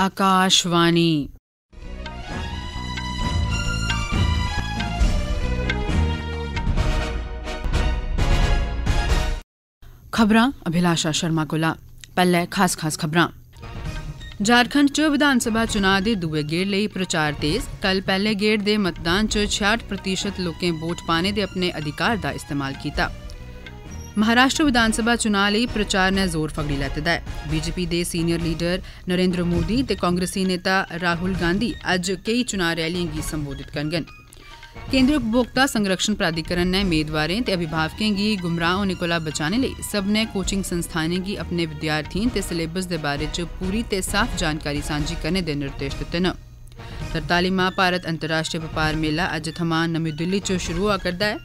आकाशवाणी। खबरां, अभिलाषा शर्मा कोला। पैह्ले खास खास खबरां। झारखंड च विधान सभा चुनाव दे दुए गेड़ लेई प्रचार तेज। कल पैह्ले गेड़ दे मतदान च 66 प्रतिशत लोकें वोट पाने दे अपने अधिकार दा इस्तेमाल कीता। महाराष्ट्र विधानसभा चुनाव ਚੋਣਾਂ प्रचार ने ज़ोर ਜ਼ੋਰ ਫਗੜੀ ਲੈਤਦਾ ਹੈ ਬੀਜੇਪੀ ਦੇ ਸੀਨੀਅਰ ਲੀਡਰ ਨਰਿੰਦਰ ਮੋਦੀ ਤੇ ਕਾਂਗਰਸੀ ਨੇਤਾ ਰਾਹੁਲ ਗਾਂਧੀ ਅੱਜ ਕਈ ਚੋਣ ਰੈਲੀਆਂ ਗੀ ਸੰਬੋਧਿਤ ਕਰਨਗੇ केंद्रीय उपभोक्ता संरक्षण प्राधिकरण ने मेदवारें ते अभिभावकें गी गुमराह होने कोला बचाने लेई सबने कोचिंग संस्थाने गी अपने विद्यार्थियों ते सिलेबस दे बारे च पूरी ते साफ़ जानकारी सांझी करने दे निर्देश दित्ते न। तरतालीमां भारत अंतर्राश्ट्री बपार मेला अज थमां नमीं दिल्ली च शुरू होआ करदा है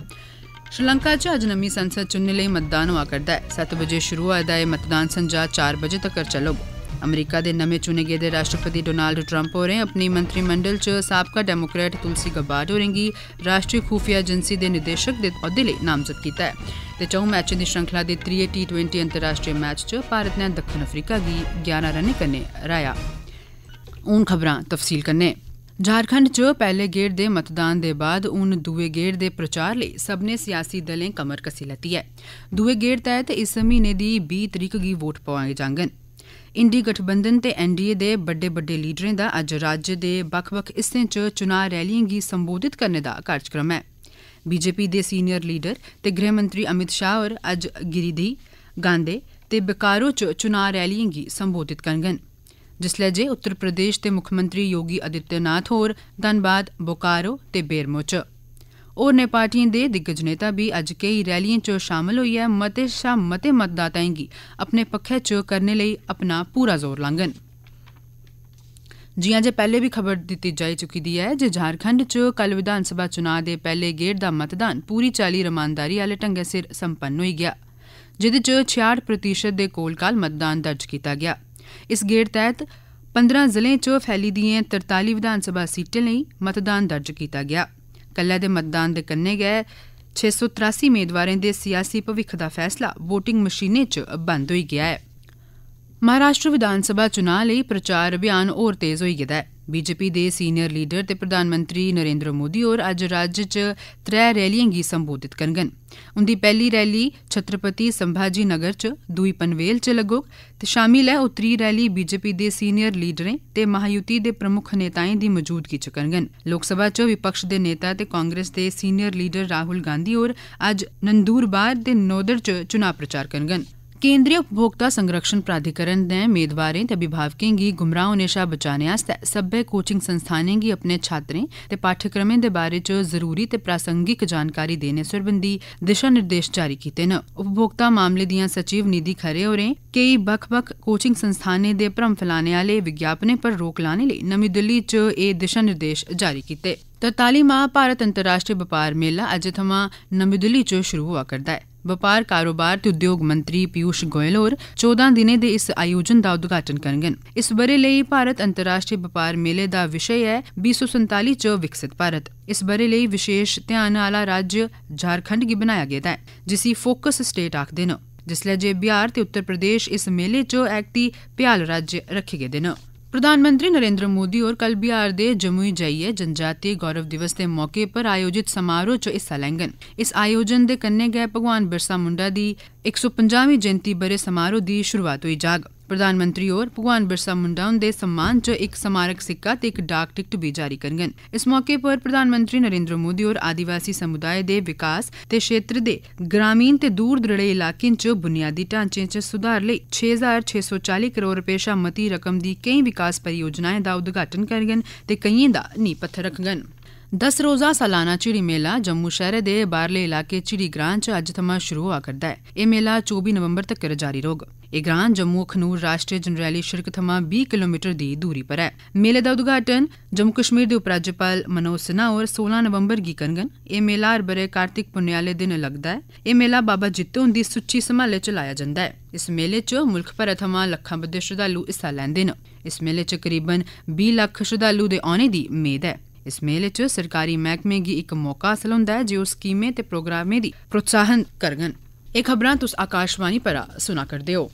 ਸ਼੍ਰੀਲੰਕਾ 'ਚ ਅੱਜ ਨਵੀਂ ਸੰਸਦ ਚੁਣਨ ਲਈ ਮਤਦਾਨ ਹੋਆ ਕਰਦਾ ਹੈ। 7 ਵਜੇ ਸ਼ੁਰੂ ਹੋਇਆ ਦਾ ਇਹ ਮਤਦਾਨ, ਸੰਜਾ 4 ਵਜੇ ਤੱਕ ਚੱਲੇਗਾ ਅਮਰੀਕਾ ਦੇ ਨਵੇਂ ਚੁਣੇ ਗਏ ਦੇ ਰਾਸ਼ਟਰਪਤੀ ਡੋਨਾਲਡ ਟਰੰਪ ਹੋਰੇ ਆਪਣੀ ਮੰਤਰੀ ਮੰਡਲ 'ਚ ਸਾਬਕਾ ਡੈਮੋਕ੍ਰੇਟ ਤੁਲਸੀ ਗਬਾਰਡ ਹੋਰੇਂਗੀ ਰਾਸ਼ਟਰੀ ਖੂਫੀਆ ਏਜੰਸੀ ਦੇ ਨਿਦੇਸ਼ਕ ਦੇ ਅਹੁਦੇ ਲਈ ਨਾਮਜ਼ਦ ਕੀਤਾ ਹੈ। ਤੇ ਚੌਂ ਮੈਚ ਦੀ ਸ਼੍ਰੰਖਲਾ ਦੇ 3 ਟੀ20 ਅੰਤਰਰਾਸ਼ਟਰੀ ਮੈਚ 'ਚ ਭਾਰਤ ਨੇ ਦੱਖਣ ਅਫਰੀਕਾ ਦੀ 11 ਰਨ ਕਰਨੇ, ਰਾਇਆ। ਉਨ ਖਬਰਾਂ ਤਫਸੀਲ ਕਰਨੇ। झारखंड च पैह्ले गेड़ दे मतदान दे बाद हून दुए गेड़ दे प्रचार लेई सभनें सियासी दलें कमर कस्सी लैती ऐ दुए गेड़ तैह्त इस म्हीने दी बीह् तरीक गी वोट पोआए जाङन इंडी गठबंधन ते एनडीए दे बड्डे बड्डे लीडरें दा अज्ज राज्य दे बक्ख बक्ख हिस्सें च चुनाव रैलियें गी संबोधित करने दा कार्यक्रम ऐ बीजेपी दे सीनियर लीडर ते गृहमंत्री अमित शाह होर अज्ज गिरिडीह गांदे ते बोकारो च चुनाव रैलियें गी संबोधित करङन ਜਿਸ ਲੈ ਜੇ ਉੱਤਰ ਪ੍ਰਦੇਸ਼ ਦੇ ਮੁੱਖ ਮੰਤਰੀ ਯੋਗੀ ਅਦਿੱਤਿਆਨਾਥ ਹੋਰ ਧੰਨਵਾਦ ਬੋਕਾਰੋ ਤੇ ਬੇਰਮੋ ਚ ਔਰ ਨੇ ਪਾਰਟੀਆਂ ਦੇ ਦਿੱਗਜ ਨੇਤਾ ਵੀ ਅੱਜ ਕਈ ਰੈਲੀਆਂ 'ਚ ਸ਼ਾਮਲ ਹੋਈ ਹੈ ਮਤੇ ਸ਼ਾ ਮਤੇ ਮਤਦਾਤਾਵਾਂ ਦੀ ਆਪਣੇ ਪੱਖੇ 'ਚ ਕਰਨ ਲਈ ਆਪਣਾ ਪੂਰਾ ਜ਼ੋਰ ਲਾਂਗਣ ਜਿਵੇਂ ਜੇ ਪਹਿਲੇ ਵੀ ਖਬਰ ਦਿੱਤੀ ਜਾ ਚੁੱਕੀ ਦੀ ਹੈ ਜੇ ਝਾਰਖੰਡ 'ਚ ਕੱਲ ਵਿਧਾਨ ਸਭਾ ਚੋਣਾਂ ਦੇ ਪਹਿਲੇ ਗੇੜ ਦਾ ਮਤਦਾਨ ਪੂਰੀ ਚਾਲੀ ਰਮਾਨਦਾਰੀ ਵਾਲੇ ਢੰਗੇ ਸਿਰ ਸੰਪੰਨ ਹੋਈ ਗਿਆ ਜਿਹਦੇ 'ਚ 66% ਦੇ ਕੋਲ ਕਾਲ ਮਤਦਾਨ ਦਰਜ ਕੀਤਾ ਗਿਆ ਇਸ ਗੇੜ ਤਹਿਤ 15 ਜ਼ਿਲ੍ਹੇ 'ਚ ਫੈਲੀ ਦੀਆਂ 43 ਵਿਧਾਨ ਸਭਾ ਸੀਟਾਂ ਲਈ ਮਤਦਾਨ ਦਰਜ ਕੀਤਾ ਗਿਆ। ਕੱਲਾ ਦੇ ਮਤਦਾਨ ਦੇ ਕੰਨੇ ਗਏ 683 ਉਮੀਦਵਾਰਾਂ ਦੇ ਸਿਆਸੀ ਭਵਿੱਖ ਦਾ ਫੈਸਲਾ VOTING ਮਸ਼ੀਨੇ 'ਚ ਬੰਦ ਹੋਈ ਗਿਆ ਹੈ। महाराष्ट्र विधानसभा चुनाव लेई प्रचार अभियान होर तेज होई गेदा ऐ। बीजेपी दे सीनियर लीडर ते प्रधानमंत्री नरेंद्र मोदी होर अज्ज राज्य च त्रै रैलियें गी संबोधित करङन। उंदी पैह्ली रैली छत्रपति संभाजी नगर च, दुई पनवेल च लग्गोग ते शामिल ऐ उत्तरी रैली बीजेपी दे सीनियर लीडरें ते महायुति दे प्रमुख नेताएँ दी मौजूदगी च करङन। लोकसभा च विपक्ष दे नेता ते कांग्रेस दे सीनियर लीडर राहुल गांधी होर अज्ज नंदूरबार ते नोदर च चुनाव प्रचार करङन। केंद्रीय उपभोक्ता संरक्षण प्राधिकरण ने मेदवारें ते अभिभावकें गी गुमराह होने शा बचाने आस्तै सब्बै कोचिंग संस्थानें गी अपने छात्रें ते पाठ्यक्रमें दे बारे च जरूरी ते प्रासंगिक जानकारी देने सरबंधी दिशा निर्देश जारी कीते न उपभोक्ता मामले दियां सचिव निधि खरे होरें केई बक्ख बक्ख कोचिंग संस्थानें दे भ्रम फैलाने आह्ले विज्ञापनें पर रोक लाने लेई नमीं दिल्ली च एह् दिशा निर्देश जारी कीते तरताली माह भारत अंतर्राष्ट्रीय बपार मेला अज्ज थमां नमीं दिल्ली च शुरू होआ करदा ऐ ਵਪਾਰ ਕਾਰੋਬਾਰ ਤੇ ਉਦਯੋਗ ਮੰਤਰੀ ਪਿਊਸ਼ ਗੋਇਲ ਹੋਰ 14 ਦਿਨੇ ਦੇ ਇਸ ਆਯੋਜਨ ਦਾ ਉਦਘਾਟਨ ਕਰਨਗੇ ਇਸ ਬਰੇ ਲਈ ਭਾਰਤ ਅੰਤਰਰਾਸ਼ਟਰੀ ਵਪਾਰ ਮੇਲੇ ਦਾ ਵਿਸ਼ੇ ਹੈ 2047 ਚ ਵਿਕਸਿਤ ਭਾਰਤ। ਇਸ ਬਰੇ ਲਈ ਵਿਸ਼ੇਸ਼ ਧਿਆਨ ਵਾਲਾ ਰਾਜ ਝਾਰਖੰਡ ਕੀ ਬਣਾਇਆ ਗਿਆ ਹੈ, ਜਿਸੀ ਫੋਕਸ ਸਟੇਟ ਆਖਦੇ ਨੇ ਜਿਸਲੇ ਜੇ ਬਿਹਾਰ ਤੇ ਉੱਤਰ ਪ੍ਰਦੇਸ਼ ਇਸ ਮੇਲੇ 'ਚ ਐਕਤੀ ਪਿਆਲ ਰਾਜ ਰੱਖੇ ਗਏ ਨੇ। प्रधानमंत्री नरेंद्र मोदी होर कल बिहार दे जमुई जाइयै जनजातीय गौरव दिवस दे मौके पर आयोजित समारोह च हिस्सा लैङन इस आयोजन दे कन्नै गै भगवान बिरसा मुंडा दी इक सौ पंजामीं जयंती ब'रे समारोह दी शुरुआत होई जाग ਪ੍ਰਧਾਨ ਮੰਤਰੀ ਹੋਰ ਭਗਵਾਨ ਬਿਰਸਾ ਮੁੰਡਾ ਦੇ ਸਨਮਾਨ 'ਚ ਇੱਕ ਸਮਾਰਕ ਸਿੱਕਾ ਤੇ ਇੱਕ ਡਾਕ ਟਿਕਟ ਵੀ ਜਾਰੀ ਕਰਨਗੇ ਇਸ ਮੌਕੇ 'ਪਰ ਪ੍ਰਧਾਨ ਮੰਤਰੀ ਨਰਿੰਦਰ ਮੋਦੀ ਹੋਰ ਆਦੀਵਾਸੀ ਸਮੁਦਾਇ ਦੇ ਵਿਕਾਸ ਤੇ ਖੇਤਰ ਦੇ ਗ੍ਰਾਮੀਣ ਤੇ ਦੂਰ ਦਰੜੇ ਇਲਾਕਿਆਂ 'ਚ ਬੁਨਿਆਦੀ ਢਾਂਚੇ 'ਚ ਸੁਧਾਰ ਲਈ 6640 ਕਰੋੜ ਰੁਪਏ ਸ਼ਾਮਤੀ ਰਕਮ ਦੀ ਕਈ ਵਿਕਾਸ ਪਰਿਯੋਜਨਾਵਾਂ ਦਾ ਉਦਘਾਟਨ ਕਰਨਗੇ ਤੇ ਕਈਆਂ ਦਾ ਨੀਂਹ ਪੱਥਰ ਰੱਖਣਗੇ ਦਸ ਰੋਜ਼ਾ ਸਾਲਾਨਾ ਝਿੜੀ ਮੇਲਾ ਜੰਮੂ ਸ਼ਹਿਰ ਦੇ ਬਾਹਰਲੇ ਇਲਾਕੇ ਝਿੜੀ ਗ੍ਰਾਂ ਚ ਅੱਜ ਤੋਂ ਸ਼ੁਰੂ ਹੋ ਕਰਦਾ ਹੈ ਇਹ ਮੇਲਾ 24 ਨਵੰਬਰ ਤੱਕ ਜਾਰੀ ਰਹੇਗਾ ਇਹ ਗ੍ਰਾਂ ਜੰਮੂ ਖਨੂਰ ਰਾਸ਼ਟਰੀ ਜਨਰੈਲੀ ਸ਼ਿਰਕ ਥਮਾ 20 ਕਿਲੋਮੀਟਰ ਦੀ ਦੂਰੀ ਪਰ ਹੈ ਮੇਲੇ ਦਾ ਉਦਘਾਟਨ ਜੰਮੂ ਕਸ਼ਮੀਰ ਦੇ ਉਪ ਰਾਜਪਾਲ ਮਨੋਜ ਸਿਨਹਾ ਔਰ 16 ਨਵੰਬਰ ਗੀ ਕਰਨਗਨ ਇਹ ਮੇਲਾ ਹਰ ਬਰੇ ਕਾਰਤਿਕ ਪੁੰਨਿਆਲੇ ਦਿਨ ਲੱਗਦਾ ਹੈ ਇਹ ਮੇਲਾ ਬਾਬਾ ਜਿੱਤੋਂ ਦੀ ਸੁੱਚੀ ਸੰਭਾਲੇ ਚ ਲਾਇਆ ਜਾਂਦਾ ਹੈ ਇਸ ਮੇਲੇ 'ਚ ਮੁਲਕ ਭਰ ਥਮਾ ਲੱਖਾਂ ਬਦੇ ਸ਼ਰਧਾਲੂ ਹਿੱਸਾ ਲੈਂਦੇ ਨੇ ਇਸ ਮੇਲੇ 'ਚ ਕਰੀਬਨ 20 ਲੱਖ ਸ਼ਰਧਾਲੂ ਦੇ ਆਉਣੇ ਦੀ ਉਮੀਦ ਹੈ ਇਸ ਮੇਲੇ 'ਚ ਸਰਕਾਰੀ ਮਹਿਕਮੇ ਦੀ ਇੱਕ ਮੌਕਾ ਹਾਸਲ ਹੁੰਦਾ ਹੈ ਜੋ ਸਕੀਮੇ ਤੇ ਪ੍ਰੋਗਰਾਮੇ ਦੀ ਪ੍ਰੋਤਸਾਹਨ ਕਰਗਨ ਇਹ ਖਬਰਾਂ ਤੁਸੀਂ ਆਕਾਸ਼ਵਾਣੀ ਪਰ ਸੁਣਾ ਕਰਦੇ ਹੋ।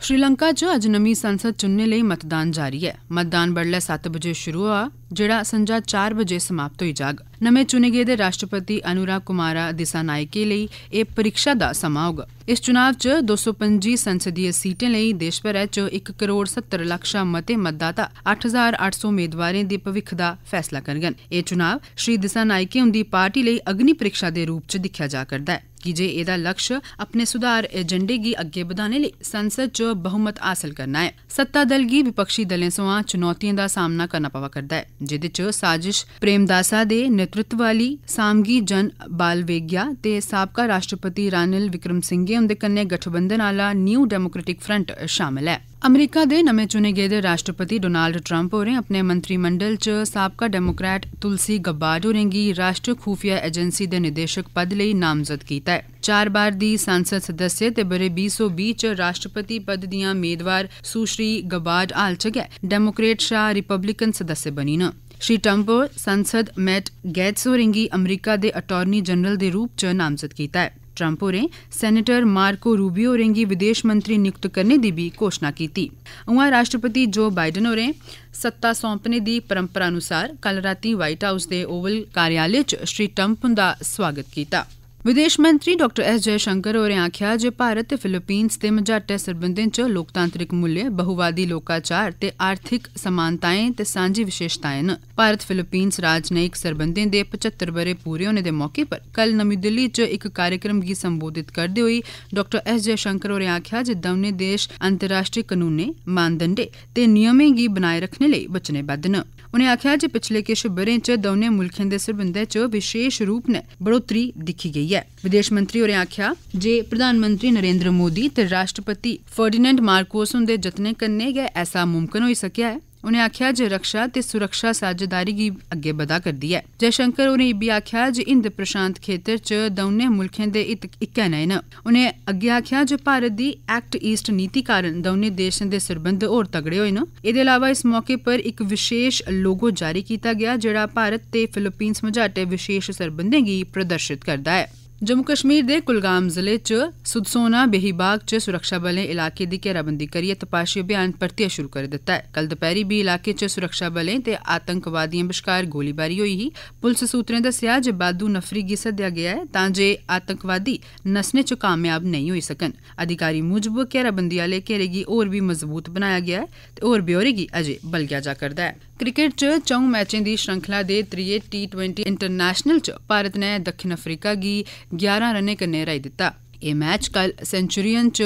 ਸ਼੍ਰੀਲੰਕਾ 'ਚ ਅੱਜ ਨਵੀਂ ਸੰਸਦ ਚੁਣਨੇ ਲਈ ਮਤਦਾਨ ਜਾਰੀ ਹੈ ਮਤਦਾਨ ਬੜਲੇ 7 ਵਜੇ ਸ਼ੁਰੂ ਹੋਇਆ ਜਿਹੜਾ ਸੰਜਾ 4 ਵਜੇ ਸਮਾਪਤ ਹੋਈ ਜਾਗ ਨਵੇਂ ਚੁਣੇ ਗਏ ਦੇ ਰਾਸ਼ਟਰਪਤੀ ਅਨੁਰਾ ਕੁਮਾਰਾ ਦਿਸਾਨਾਇਕੇ ਲਈ ਇਹ ਪ੍ਰੀਖਿਆ ਦਾ ਸਮਾਂ ਹੋਗਾ ਇਸ ਚੁਣਾਵ 'ਚ 225 ਸੰਸਦੀਏ ਸੀਟਾਂ ਲਈ ਦੇਸ਼ ਭਰ 'ਚ 1 ਕਰੋੜ 70 ਲੱਖ ਸ਼ਾ ਮਤੇ ਮਤਦਾਤਾ 8800 ਉਮੀਦਵਾਰਾਂ ਦੇ ਭਵਿੱਖ ਦਾ ਫੈਸਲਾ ਕਰਨਗੇ ਇਹ ਚੁਣਾਵ ਸ਼੍ਰੀ ਦਿਸਾਨਾਇਕੇ ਹੁੰਦੀ ਪਾਰਟੀ ਲਈ ਅਗਨੀ ਪ੍ਰੀਖਿਆ ਦੇ ਰੂਪ 'ਚ ਦਿਖਿਆ ਜਾ ਕਰਦਾ ਹੈ अग्नि परीक्षा दे रूप च दिक्खेआ जा करदा ऐ की जे एह्दा लक्ष्य अपने सुधार एजेंडे गी अग्गे बधाने लेई संसद च बहुमत हासल करना ऐ सत्ता दल गी विपक्षी दलें सोयां चुनौतिएं दा सामना करना पवा करदा ऐ जेह्दे च साजिश प्रेमदासा दे नेतृत्व आली सामगी जन बालवेग्या ते साबका राष्ट्रपति रानिल विक्रमसिंघे हुंदे कन्नै गठबंधन आला न्यू डेमोक्रेटिक फ्रंट शामल ऐ ਅਮਰੀਕਾ ਦੇ ਨਵੇਂ ਚੁਣੇ ਗਏ ਦੇ ਰਾਸ਼ਟਰਪਤੀ ਡੋਨਾਲਡ ਟਰੰਪ ਹੋਰੇ ਆਪਣੇ ਮੰਤਰੀ ਮੰਡਲ 'ਚ ਸਾਬਕਾ ਡੈਮੋਕ੍ਰੈਟ ਤੁਲਸੀ ਗੱਬਾਰਡ ਹੋਰੇਂਗੀ ਰਾਸ਼ਟਰ ਖੂਫੀਆ ਏਜੰਸੀ ਦੇ ਨਿਦੇਸ਼ਕ ਪਦ ਲਈ ਨਾਮਜ਼ਦ ਕੀਤਾ ਹੈ। ਚਾਰ ਬਾਰ ਦੀ ਸੰਸਦ ਸਦੱਸਯ ਤੇ ਬਰੇ 2020 'ਚ ਰਾਸ਼ਟਰਪਤੀ ਪਦ ਦੀਆਂ ਮੇਦਵਾਰ ਸੁਸ਼੍ਰੀ ਗੱਬਾਰਡ ਹਾਲ 'ਚ ਗਏ ਡੈਮੋਕ੍ਰੇਟ ਸ਼ਾ ਰਿਪਬਲਿਕਨ ਸਦੱਸਯ ਬਣੀ ਨਾ। ਸ਼੍ਰੀ ਟੰਪ ਸੰਸਦ ਮੈਟ ਗੈਟਸ ਹੋਰੇਂਗੀ ਅਮਰੀਕਾ ਦੇ ਅਟਾਰਨੀ ਜਨਰਲ ਦੇ ਰੂਪ 'ਚ ਨਾਮਜ਼ਦ ਕੀਤਾ ਹੈ। ट्रंप होरें सैनेटर मार्को रूबियो होरें गी विदेश मंत्री नियुक्त करने दी बी घोषणा कीती उआं राष्ट्रपति जो बाइडन होरें सत्ता सौंपने दी परंपरा अनुसार कल रातीं व्हाइट हाउस दे ओवल कार्यालय च श्री ट्रंप हुंदा स्वागत कीता विदेश मंत्री डाक्टर एस जयशंकर होरें आखेआ जे भारत ते फिलीपींस दे मझाटै सरबंधें च लोकतांत्रिक मूल्य बहुवादी लोकाचार ते आर्थिक समानताएं ते सांझी विशेशताएं न भारत फिलीपींस राजनयिक सरबंधें दे 75 ब'रे पूरे होने दे मौके पर कल नमीं दिल्ली च इक कार्यक्रम गी संबोधित करदे होई डाक्टर एस जयशंकर होरें आखेआ जे दौनें देश अंतर्राष्ट्रीय कनूनें मानदंडें ते नियमें गी बनाए रखने लेई वचनेबद्ध न उनें आखेआ जे पिछले किश ब'रें च दौनें मुल्खें दे सरबंधै च विशेष रूप नै बढ़ोतरी दिक्खी गेई ऐ विदेश मंत्री होरें आखेआ जे प्रधानमंत्री नरेंद्र मोदी ते राष्ट्रपति फर्डिनेंड मार्कोस हुंदे जतनें कन्नै गै ऐसा मुमकन होई सकेआ ऐ उनें आखेआ जे रक्षा ते सुरक्षा साझेदारी गी अग्गे बधा करदी ऐ जयशंकर होरें इब्बी आखेआ जे हिंद प्रशांत खेतर च दौनें मुल्खें दे हित इक्कै नेह् न उनें अग्गे आखेआ जे भारत दी एक्ट ईस्ट नीति कारण दौनें देशें दे सरबंध होर तगड़े होए न एह्दे अलावा इस मौके पर इक विशेष लोगो जारी कीता गेआ जेह्ड़ा भारत ते फिलीपींस मझाटै विशेष सरबंधें गी प्रदर्शित करदा ऐ ਜੰਮੂ ਕਸ਼ਮੀਰ ਦੇ ਕੁਲਗਾਮ ਜ਼ਿਲ੍ਹੇ 'ਚ ਸੁਦਸੋਨਾ ਬੇਹੀਬਾਗ 'ਚ ਸੁਰੱਖਿਆ ਬਲਾਂ ਇਲਾਕੇ ਦੀ ਘੇਰਾਬੰਦੀ ਕਰੀਏ ਤਪਾਸ਼ੀ ਅਭਿਆਨ ਪਰਤੀਆ ਸ਼ੁਰੂ ਕਰ ਦਿੱਤਾ ਹੈ। ਕੱਲ ਦੁਪਹਿਰੀ ਵੀ ਇਲਾਕੇ 'ਚ ਸੁਰੱਖਿਆ ਬਲਾਂ ਤੇ ਆਤੰਕਵਾਦੀਆਂ ਵਿਚਕਾਰ ਗੋਲੀਬਾਰੀ ਹੋਈ ਹੀ ਪੁਲਿਸ ਸੂਤਰਾਂ ਦੱਸਿਆ ਜੇ ਬਾਦੂ ਨਫਰੀ ਗੀ ਸੱਦਿਆ ਗਿਆ ਹੈ ਤਾਂ ਜੇ ਆਤੰਕਵਾਦੀ ਨਸਨੇ 'ਚ ਕਾਮਯਾਬ ਨਹੀਂ ਹੋਈ ਸਕਣ। ਅਧਿਕਾਰੀ ਮੁਜਬ ਘੇਰਾਬੰਦੀ ਵਾਲੇ ਘੇਰੇ ਗੀ ਹੋਰ ਵੀ ਮਜ਼ਬੂਤ ਬਣਾਇਆ ਗਿਆ ਹੈ ਤੇ ਹੋਰ ਬਿਓਰੇ ਗੀ ਅਜੇ ਬਲਗਿਆ ਜਾ ਕਰਦਾ ਹੈ। ਕ੍ਰਿਕਟ 'ਚ ਚੌਂ ਮੈਚਾਂ ਦੀ ਸ਼੍ਰੰਖਲਾ ਦੇ ਤ੍ਰੀਏ T20 ਇੰਟਰਨੈਸ਼ਨਲ 'ਚ ਭਾਰਤ ਨੇ ਦੱਖਣ ਅਫਰੀਕਾ ਗੀ 11 ਰਨੇ ਕੰਨੇ ਰਾਈ ਦਿੱਤਾ। ਇਹ ਮੈਚ ਕੱਲ ਸੈਂਚੁਰੀਅਨ 'ਚ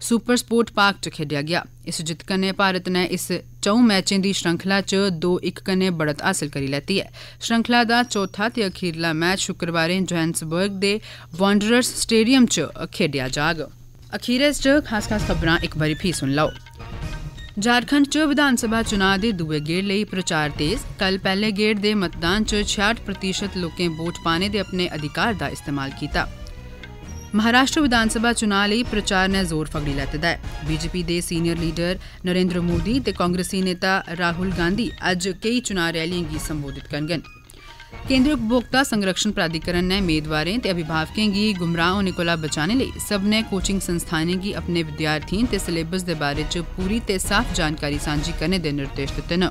ਸੁਪਰ ਸਪੋਰਟ ਪਾਰਕ 'ਚ ਖੇਡਿਆ ਗਿਆ। ਇਸ ਜਿੱਤ ਕਨੇ ਭਾਰਤ ਨੇ ਇਸ ਚੌਂ ਮੈਚਾਂ ਦੀ ਸ਼੍ਰੰਖਲਾ 'ਚ 2-1 ਕਨੇ ਬੜਤ ਹਾਸਲ ਕਰੀ ਲੈਤੀ ਹੈ। ਸ਼੍ਰੰਖਲਾ ਦਾ ਚੌਥਾ ਤੇ ਅਖੀਰਲਾ ਮੈਚ ਸ਼ੁੱਕਰਵਾਰੇ ਜੋਹੈਂਸਬਰਗ ਦੇ ਵਾਂਡਰਰਸ ਸਟੇਡੀਅਮ 'ਚ ਖੇਡਿਆ ਜਾਗ। ਅਖੀਰੇ 'ਚ ਖਾਸ-ਖਾਸ ਖਬਰਾਂ ਇੱਕ ਵਾਰੀ ਫੇਰ ਸੁਣ ਲਓ। ਝਾਰਖੰਡ 'ਚ ਵਿਧਾਨ ਸਭਾ ਚੁਣਾਂ ਦੇ ਦੂਏ ਗੇੜ ਲਈ ਪ੍ਰਚਾਰ ਤੇਜ਼। ਕੱਲ ਪਹਿਲੇ ਗੇੜ ਦੇ ਮਤਦਾਨ 'ਚ 66% ਲੋਕਾਂ ਵੋਟ ਪਾਣੇ ਦੇ ਆਪਣੇ ਅਧਿਕਾਰ ਦਾ ਇਸਤੇਮਾਲ ਕੀਤਾ। ਮਹਾਰਾਸ਼ਟਰ ਵਿਧਾਨ ਸਭਾ ਚੁਣਾਂ ਲਈ ਪ੍ਰਚਾਰ ਨੇ ਜ਼ੋਰ ਫਗੜੀ ਲੱਤਦਾ ਹੈ। ਬੀਜੇਪੀ ਦੇ ਸੀਨੀਅਰ ਲੀਡਰ ਨਰਿੰਦਰ ਮੋਦੀ ਤੇ ਕਾਂਗਰਸੀ ਨੇਤਾ ਰਾਹੁਲ ਗਾਂਧੀ ਅੱਜ ਕਈ ਚੁਣਾਂ ਰੈਲੀਆਂ ਗੀ ਸੰਬੋਧਿਤ ਕਰਨਗੇ करङन केंद्री उपभोक्ता संरक्षण प्राधिकरण ने मेदवारें ते अभिभावकें गी गुमराह होने कोला बचाने लेई सभनें कोचिंग संस्थानें गी अपने विद्यार्थिएं ते सिलेबस दे बारे च पूरी ते साफ जानकारी सांझी करने दे निर्देश दित्ते न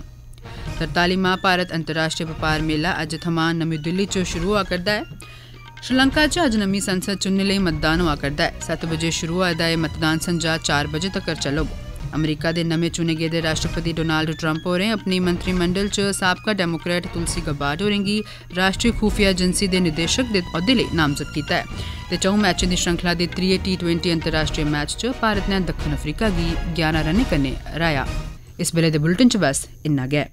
तरतालीमा भारत अंतर्राष्ट्रीय बपार मेला अज्ज थमां नमीं दिल्ली च शुरू होआ करदा ऐ श्रीलंका च अज्ज नमीं संसद चुनने लेई मतदान होआ करदा ऐ सत्त बजे शुरू होआ दा एह् मतदान संजा चार बजे तक्कर चलग ਅਮਰੀਕਾ ਦੇ ਨਵੇਂ ਚੁਣੇ ਗਏ ਦੇ ਰਾਸ਼ਟਰਪਤੀ ਡੋਨਾਲਡ ਟਰੰਪ ਹੋਰੇ ਆਪਣੀ ਮੰਤਰੀ ਮੰਡਲ 'ਚ ਸਾਬਕਾ ਡੈਮੋਕ੍ਰੈਟ ਤੁਲਸੀ ਗਬਾਰਡ ਹੋਰੇਂਗੀ ਰਾਸ਼ਟਰੀ ਖੂਫੀਆ ਏਜੰਸੀ ਦੇ ਨਿਦੇਸ਼ਕ ਦੇ ਅਹੁਦੇ ਲਈ ਨਾਮਜ਼ਦ ਕੀਤਾ ਹੈ। ਤੇ ਚੌ ਮੈਚਾਂ ਦੀ ਸ਼੍ਰੰਖਲਾ ਦੇ 3 ਟੀ20 ਅੰਤਰਰਾਸ਼ਟਰੀ ਮੈਚ 'ਚ ਭਾਰਤ ਨੇ ਦੱਖਣ ਅਫਰੀਕਾ ਦੀ 11 ਰਨ ਕਰਨੇ ਰਾਇਆ। ਇਸ ਵੇਲੇ ਦੇ ਬੁਲਟਨ 'ਚ ਬਸ ਇੰਨਾ ਗਿਆ